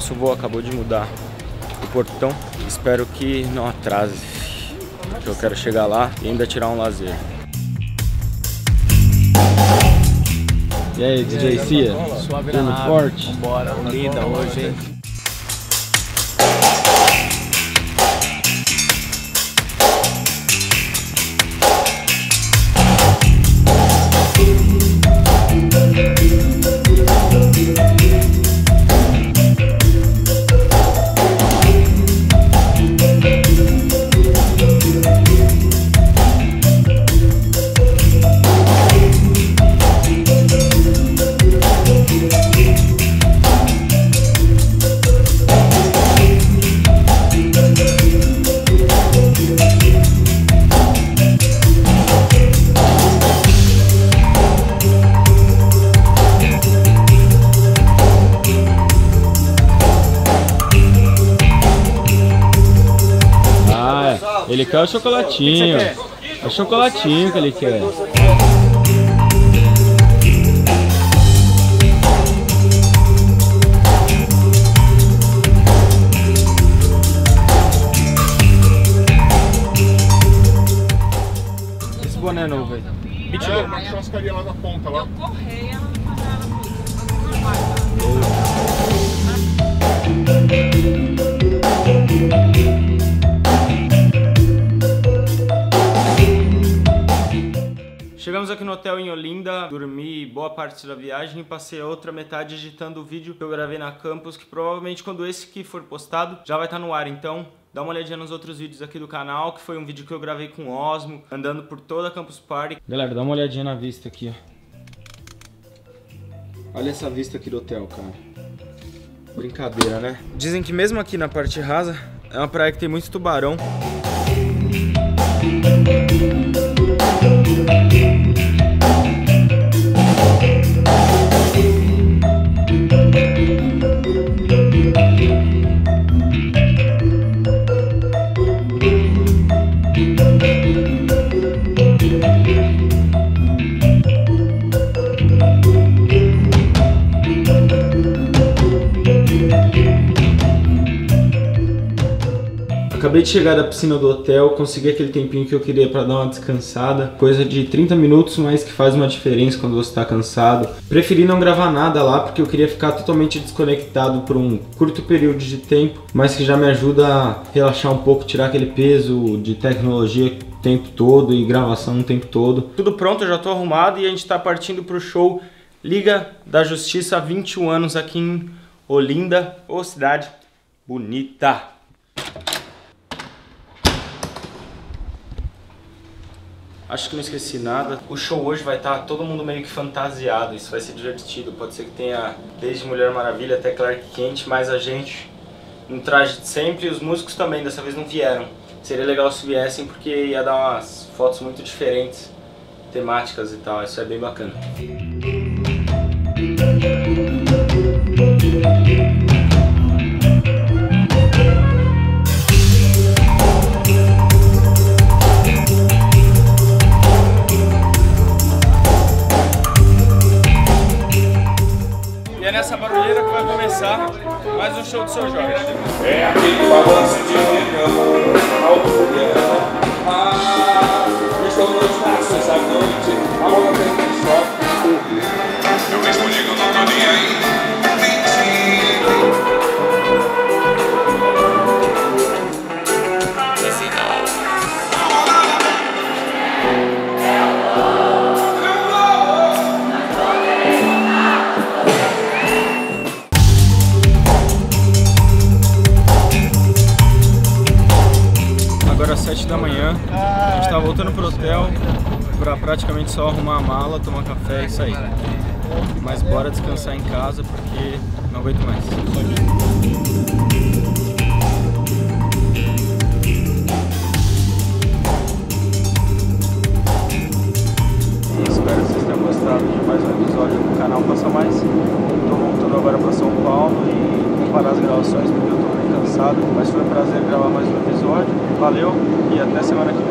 nosso voo acabou de mudar o portão. Espero que não atrase, porque eu quero chegar lá e ainda tirar um lazer. E aí, DJ Cia? Suave na forte? Bora, linda hoje, hein? Ele quer o chocolatinho. É o chocolatinho que ele quer. Esse boné novo aí. É, uma churrascaria lá na ponta, lá. Chegamos aqui no hotel em Olinda, dormi boa parte da viagem e passei a outra metade editando o vídeo que eu gravei na campus, que provavelmente quando esse aqui for postado já vai estar no ar, então dá uma olhadinha nos outros vídeos aqui do canal, que foi um vídeo que eu gravei com o Osmo, andando por toda a Campus Party. Galera, dá uma olhadinha na vista aqui, ó. Olha essa vista aqui do hotel, cara. Brincadeira, né? Dizem que mesmo aqui na parte rasa, é uma praia que tem muito tubarão. Acabei de chegar da piscina do hotel, consegui aquele tempinho que eu queria para dar uma descansada. Coisa de 30 minutos, mas que faz uma diferença quando você está cansado. Preferi não gravar nada lá porque eu queria ficar totalmente desconectado por um curto período de tempo, mas que já me ajuda a relaxar um pouco, tirar aquele peso de tecnologia o tempo todo e gravação o tempo todo. Tudo pronto, já tô arrumado e a gente tá partindo pro show Liga da Justiça há 21 anos aqui em Olinda, ô cidade bonita. Acho que não esqueci nada. O show hoje vai estar todo mundo meio que fantasiado. Isso vai ser divertido. Pode ser que tenha desde Mulher Maravilha até Clark Kent, mais a gente no traje de sempre. E os músicos também, dessa vez não vieram. Seria legal se viessem porque ia dar umas fotos muito diferentes, temáticas e tal. Isso é bem bacana. Começar mais um show do seu Jorge. É aquele balanço de negão, altura. Ah, estou nos braços à noite, tem que da manhã, a gente tá voltando pro hotel pra praticamente só arrumar a mala, tomar café e sair. Mas bora descansar em casa porque não aguento mais. Espero que vocês tenham gostado de mais um episódio do canal Passa Mais. Tô voltando agora pra São Paulo e preparar as gravações porque eu bem cansado. Mas foi um prazer gravar mais um episódio. Valeu e até semana que vem.